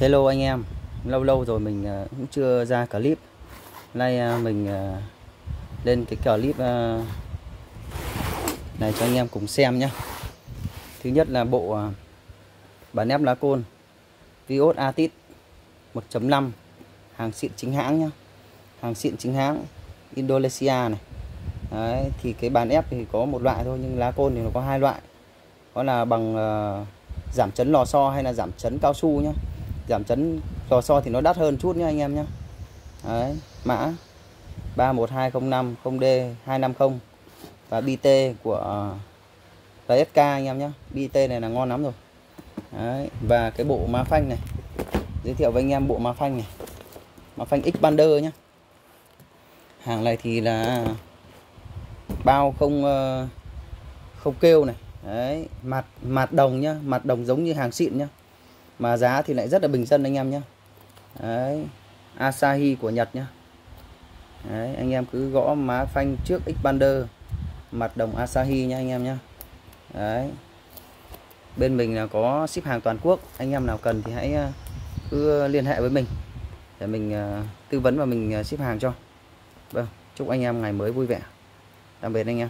Hello anh em. Lâu lâu rồi mình ờ, cũng chưa ra clip. Nay ờ, mình ờ, lên cái clip này cho anh em cùng xem nhé Thứ nhất là bộ bản ép lá côn Vios Atit 1.5 Hàng xịn chính hãng nhá. Hàng xịn chính hãng Indonesia này. Đấy, thì cái bàn ép thì có một loại thôi nhưng lá côn thì nó có hai loại. Đó là bằng giảm chấn lò xo hay là giảm chấn cao su nhá giảm chấn lò xo thì nó đắt hơn chút nhé anh em nhé Đấy, mã 31205 0D 250 và BT của à, TSK anh em nhé BT này là ngon lắm rồi. Đấy, và cái bộ má phanh này. Giới thiệu với anh em bộ má phanh này. Má phanh Xpander nhá. Hàng này thì là bao không ờ, không kêu này. Đấy mặt mặt đồng nhá. Mặt đồng giống như hàng xịn nhá mà giá thì lại rất là bình dân anh em nhé, đấy Asahi của Nhật nhá. Đấy anh em cứ gõ má phanh trước Xpander mặt đồng Asahi nha anh em nhé, đấy. Bên mình là có ship hàng toàn quốc anh em nào cần thì hãy ờ, cứ liên hệ với mình để mình ờ, tư vấn và mình ờ, ship hàng cho. Vâng chúc anh em ngày mới vui vẻ. Tạm biệt anh em.